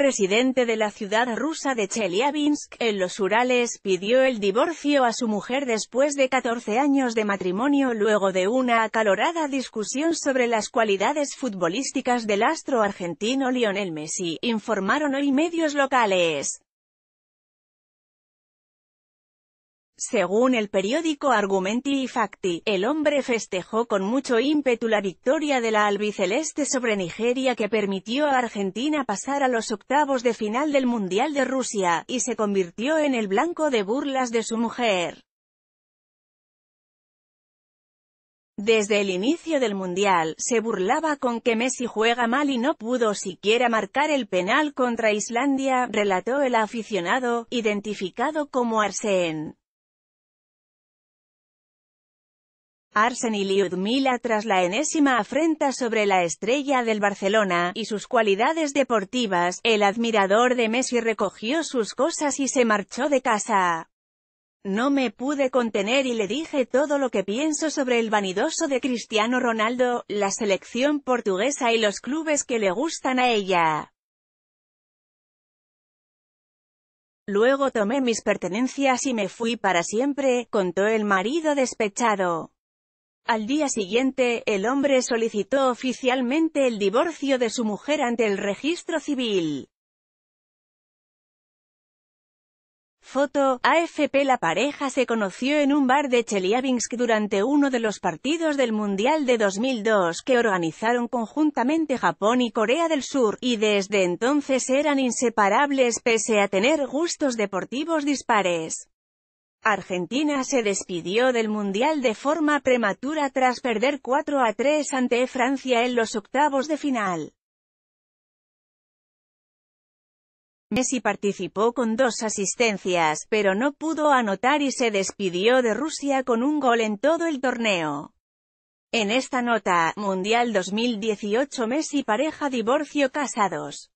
residente de la ciudad rusa de Chelyabinsk, en los Urales, pidió el divorcio a su mujer después de 14 años de matrimonio luego de una acalorada discusión sobre las cualidades futbolísticas del astro argentino Lionel Messi, informaron hoy medios locales. Según el periódico Argumenti y Facti, el hombre festejó con mucho ímpetu la victoria de la albiceleste sobre Nigeria que permitió a Argentina pasar a los octavos de final del Mundial de Rusia, y se convirtió en el blanco de burlas de su mujer. Desde el inicio del Mundial, se burlaba con que Messi juega mal y no pudo siquiera marcar el penal contra Islandia, relató el aficionado, identificado como Arsene. Arsen y Liudmila tras la enésima afrenta sobre la estrella del Barcelona, y sus cualidades deportivas, el admirador de Messi recogió sus cosas y se marchó de casa. No me pude contener y le dije todo lo que pienso sobre el vanidoso de Cristiano Ronaldo, la selección portuguesa y los clubes que le gustan a ella. Luego tomé mis pertenencias y me fui para siempre, contó el marido despechado. Al día siguiente, el hombre solicitó oficialmente el divorcio de su mujer ante el registro civil. Foto, AFP La pareja se conoció en un bar de Chelyabinsk durante uno de los partidos del Mundial de 2002 que organizaron conjuntamente Japón y Corea del Sur, y desde entonces eran inseparables pese a tener gustos deportivos dispares. Argentina se despidió del Mundial de forma prematura tras perder 4 a 3 ante Francia en los octavos de final. Messi participó con dos asistencias, pero no pudo anotar y se despidió de Rusia con un gol en todo el torneo. En esta nota, Mundial 2018 Messi pareja divorcio casados.